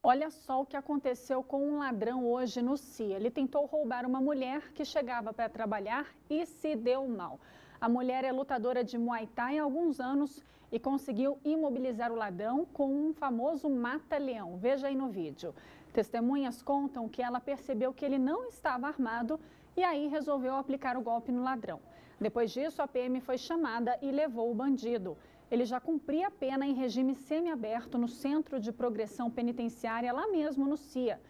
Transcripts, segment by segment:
Olha só o que aconteceu com um ladrão hoje no CIA. Ele tentou roubar uma mulher que chegava para trabalhar e se deu mal. A mulher é lutadora de Muay Thai há alguns anos e conseguiu imobilizar o ladrão com um famoso mata-leão. Veja aí no vídeo. Testemunhas contam que ela percebeu que ele não estava armado e aí resolveu aplicar o golpe no ladrão. Depois disso, a PM foi chamada e levou o bandido. Ele já cumpria a pena em regime semiaberto no Centro de Progressão Penitenciária, lá mesmo no CIA.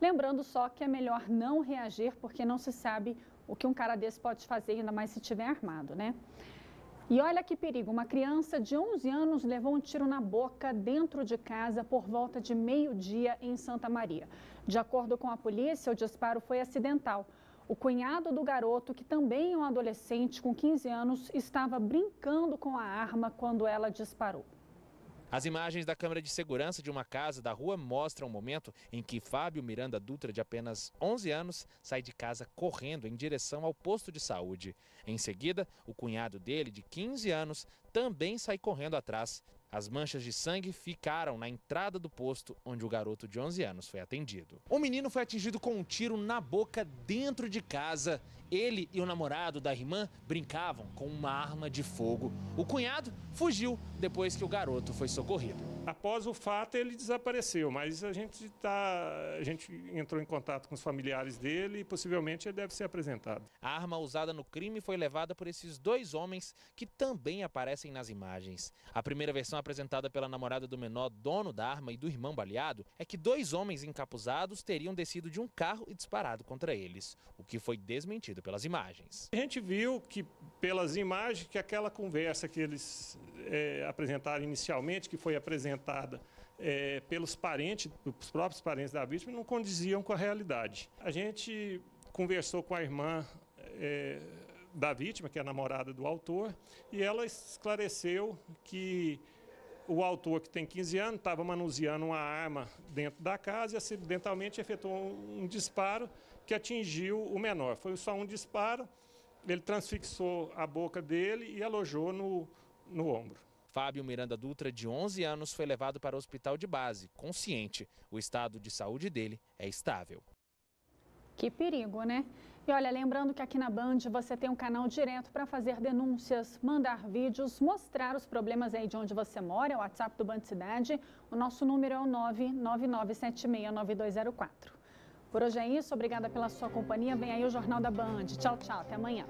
Lembrando só que é melhor não reagir, porque não se sabe o que um cara desse pode fazer, ainda mais se estiver armado, né? E olha que perigo, uma criança de 11 anos levou um tiro na boca dentro de casa por volta de meio-dia em Santa Maria. De acordo com a polícia, o disparo foi acidental. O cunhado do garoto, que também é um adolescente com 15 anos, estava brincando com a arma quando ela disparou. As imagens da câmera de segurança de uma casa da rua mostram o momento em que Fábio Miranda Dutra, de apenas 11 anos, sai de casa correndo em direção ao posto de saúde. Em seguida, o cunhado dele, de 15 anos, também sai correndo atrás. As manchas de sangue ficaram na entrada do posto onde o garoto de 11 anos foi atendido. O menino foi atingido com um tiro na boca dentro de casa. Ele e o namorado da irmã brincavam com uma arma de fogo. O cunhado fugiu depois que o garoto foi socorrido. Após o fato, ele desapareceu, mas a gente, tá, a gente entrou em contato com os familiares dele e possivelmente ele deve ser apresentado. A arma usada no crime foi levada por esses dois homens que também aparecem nas imagens. A primeira versão apresentada pela namorada do menor, dono da arma e do irmão baleado, é que dois homens encapuzados teriam descido de um carro e disparado contra eles, o que foi desmentido pelas imagens. A gente viu que, pelas imagens, que aquela conversa que eles é, apresentaram inicialmente, que foi apresentada é, pelos parentes, os próprios parentes da vítima, não condiziam com a realidade. A gente conversou com a irmã é, da vítima, que é a namorada do autor, e ela esclareceu que o autor, que tem 15 anos, estava manuseando uma arma dentro da casa e acidentalmente efetuou um disparo que atingiu o menor. Foi só um disparo, ele transfixou a boca dele e alojou no, no ombro. Fábio Miranda Dutra, de 11 anos, foi levado para o hospital de base, consciente. O estado de saúde dele é estável. Que perigo, né? E olha, lembrando que aqui na Band você tem um canal direto para fazer denúncias, mandar vídeos, mostrar os problemas aí de onde você mora, é o WhatsApp do Band Cidade. O nosso número é o 999769204. Por hoje é isso, obrigada pela sua companhia. Vem aí o Jornal da Band. Tchau, tchau, até amanhã.